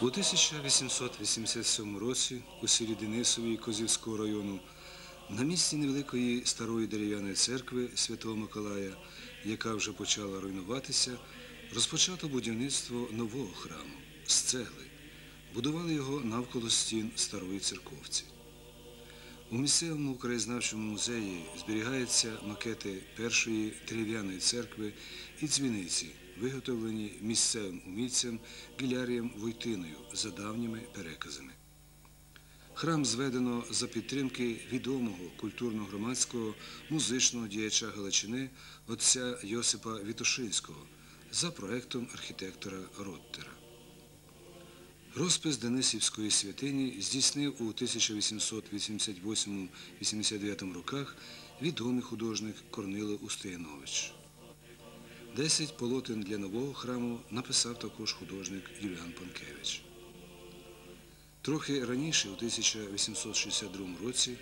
У 1887 році у селі Денисові Козівського району на місці невеликої старої дерев'яної церкви Святого Миколая, яка вже почала руйнуватися, розпочато будівництво нового храму з цегли. Будували його навколо стін старої церковці. У місцевому краєзнавчому музеї зберігаються макети першої дерев'яної церкви і дзвіниці, виготовлені місцевим умільцем Гілярієм Войтиною за давніми переказами. Храм зведено за підтримки відомого культурно-громадського музичного діяча Галичини отця Йосипа Вітошинського за проектом архітектора Роттера. Розпис Денисівської святині здійснив у 1888-89 роках відомий художник Корнило Устиянович. Десять полотен для нового храму написав також художник Юліан Панкевич. Трохи раніше, у 1862 році,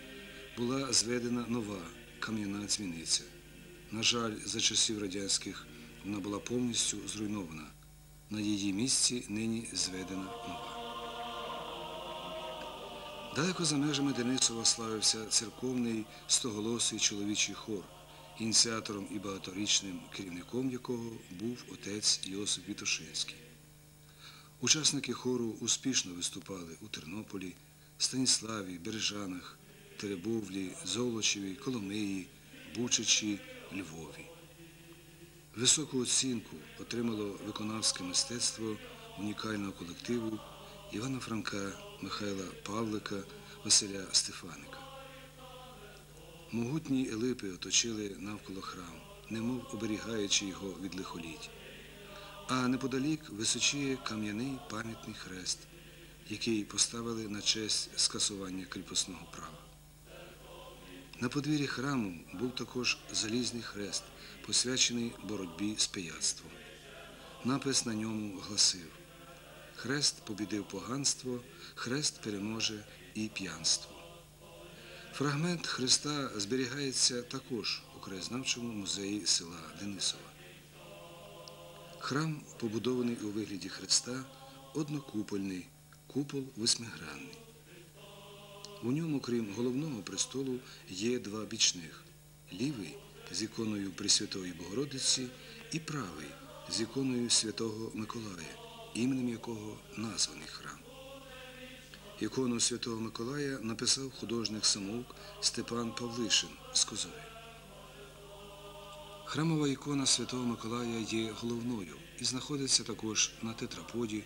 була зведена нова кам'яна дзвіниця. На жаль, за часів радянських вона була повністю зруйнована. На її місці нині зведена нова. Далеко за межами Денисова славився церковний стоголосий чоловічий хор, ініціатором і багаторічним керівником якого був отець Йосип Вітошинський. Учасники хору успішно виступали у Тернополі, Станіславі, Бережанах, Теребовлі, Золочеві, Коломиї, Бучачі, Львові. Високу оцінку отримало виконавське мистецтво унікального колективу Івана Франка, Михайла Павлика, Василя Стефаника. Могутні липи оточили навколо храм, немов оберігаючи його від лихоліть. А неподалік височіє кам'яний пам'ятний хрест, який поставили на честь скасування кріпосного права. На подвір'ї храму був також залізний хрест, посвячений боротьбі з пияцтвом. Напис на ньому гласив Хрест побідив поганство, хрест переможе і п'янство. Фрагмент хреста зберігається також у краєзнавчому музеї села Денисова. Храм побудований у вигляді хреста, однокупольний, купол восьмигранний. У ньому, крім головного престолу, є два бічних лівий з іконою Пресвятої Богородиці і правий з іконою Святого Миколая, іменем якого названий храм. Ікону Святого Миколая написав художник самоук Степан Павлишин з Козові. Храмова ікона Святого Миколая є головною і знаходиться також на тетраподі,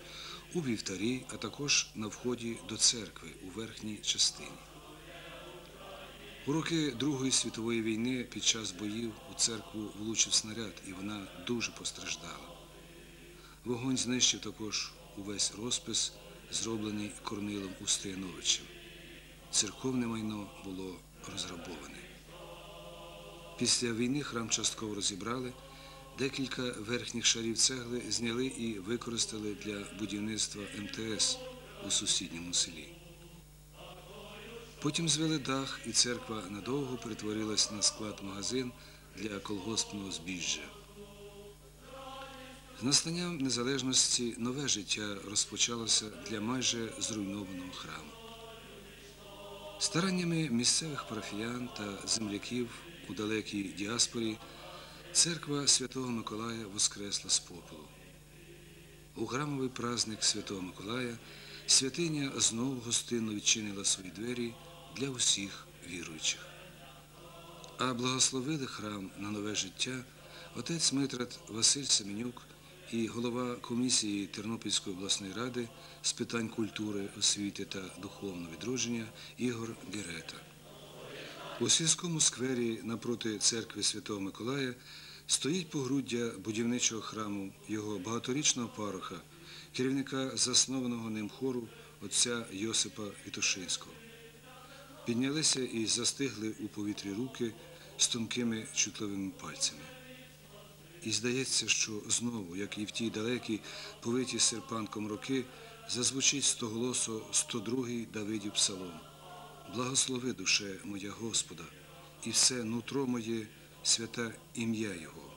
у вівтарі, а також на вході до церкви у верхній частині. У роки Другої світової війни під час боїв у церкву влучив снаряд, і вона дуже постраждала. Вогонь знищив також увесь розпис, зроблений Корнилом Устияновичем. Церковне майно було розграбоване. Після війни храм частково розібрали, декілька верхніх шарів цегли зняли і використали для будівництва МТС у сусідньому селі. Потім звели дах, і церква надовго перетворилась на склад-магазин для колгоспного збіжжя. З настанням незалежності нове життя розпочалося для майже зруйнованого храму. Стараннями місцевих парафіян та земляків у далекій діаспорі церква Святого Миколая воскресла з попелу. У храмовий праздник Святого Миколая святиня знову гостинно відчинила свої двері для усіх віруючих. А благословили храм на нове життя отець Митрат Василь Семенюк і голова комісії Тернопільської обласної ради з питань культури, освіти та духовного відродження Ігор Герета. У сільському сквері напроти церкви Святого Миколая стоїть погруддя будівничого храму його багаторічного пароха, керівника заснованого ним хору отця Йосипа Вітошинського. Піднялися і застигли у повітрі руки з тонкими чутливими пальцями. І здається, що знову, як і в ті далекі, повиті серпанком роки, зазвучить стоголосо 102-й Давидів псалом. Благослови душе моя Господа, і все нутро моє святе ім'я Його.